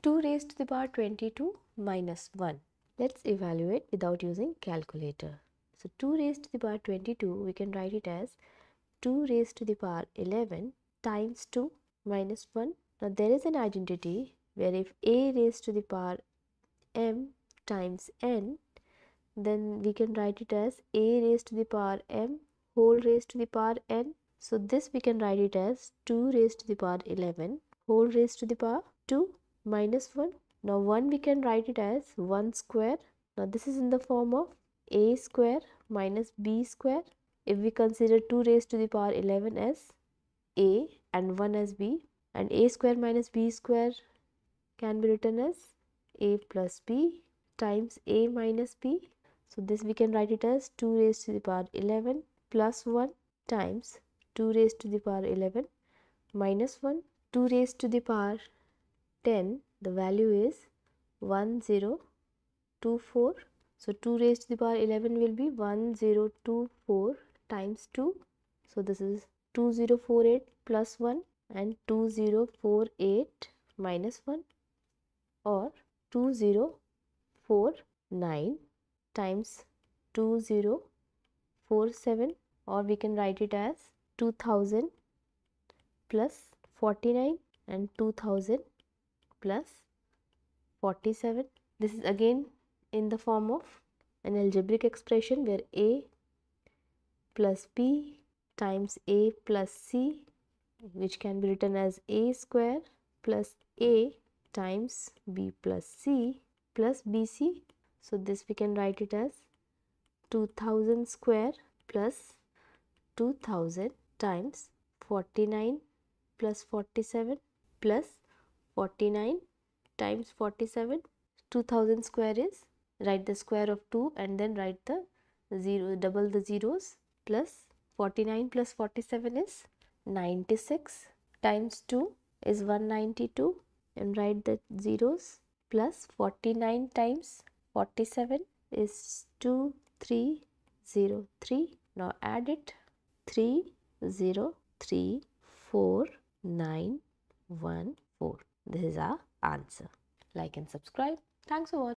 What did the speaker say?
2 raised to the power 22 minus 1. Let's evaluate without using calculator. So 2 raised to the power 22 we can write it as 2 raised to the power 11 times 2 minus 1. Now there is an identity where if a raised to the power m times n then we can write it as a raised to the power m whole raised to the power n. So this we can write it as 2 raised to the power 11 whole raised to the power 2 minus 1. Now 1 we can write it as 1 square. Now this is in the form of a square minus b square. If we consider 2 raised to the power 11 as a and 1 as b and a square minus b square can be written as a plus b times a minus b so this we can write it as 2 raised to the power 11 plus 1 times 2 raised to the power 11 minus 1. 2 raised to the power 10 the value is 1024. So 2 raised to the power 11 will be 1024 times 2. So this is 2048 plus 1 and 2048 minus 1 or 2049 times 2047 or we can write it as 2000 plus 49 and 2000 plus 47. This is again in the form of an algebraic expression where a plus b times a plus c which can be written as a square plus a times b plus c plus bc so this we can write it as 2000 square plus 2000 times 49 plus 47 plus 49 times 47 2000 square is write the square of 2 and then write the 0 double the zeros plus 49 plus 47 is 96 times 2 is 192 and write the zeros plus 49 times 47 is 2303. Now add it 30349114. This is our answer. Like and subscribe. Thanks for watching.